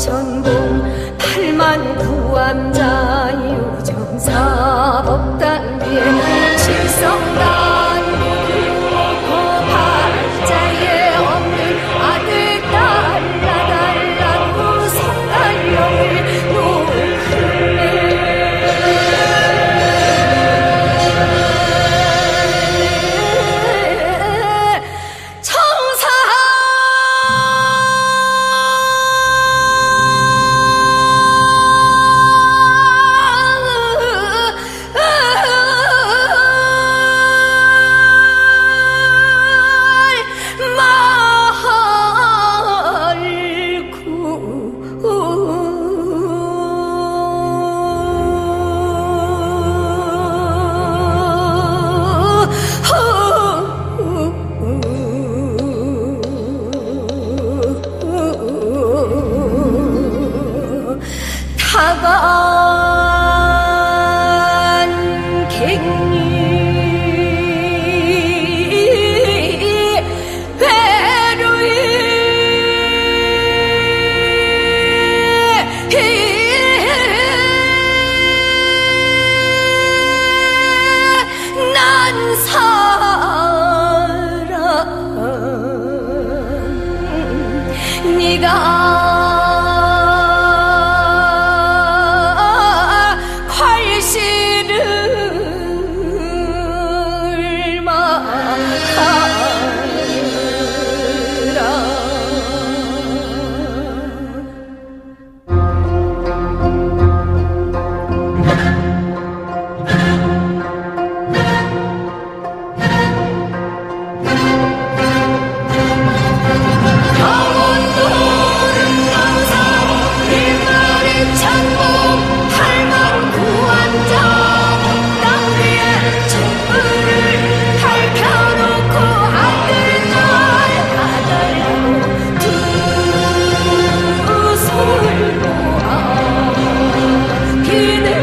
천공 팔만 구암자 유정사.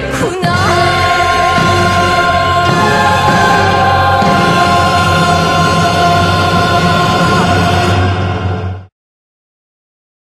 苦 恼